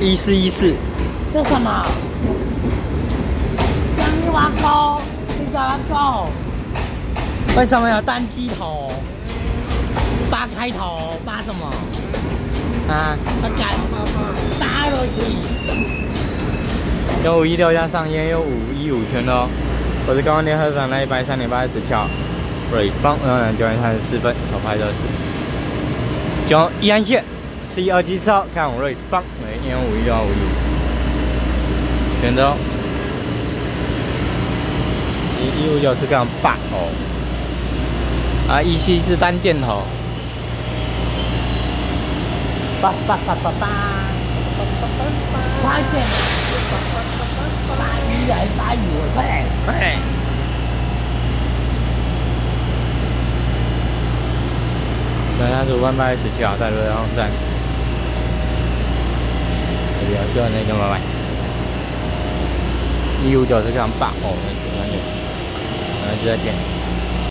一四一四，这什么？江蛙沟，这个沟，为什么有单机头？八开头，八什么？啊，八改八落去。有五一六加上烟，有五一五圈的哦。我是刚刚联合港那一百三点八十桥，瑞芳，嗯，九点三十四分，头拍的是九一安线，十一二七四号，看我瑞芳，每年五一六五一五，选择一一五九是杠八哦，啊一七是单电头，八八八八八，快点！八一还八五，快快点！九三十五万八十七号，在瑞芳站，比较希望那个拜拜。一五九是杠八哦，九三九，那就再见。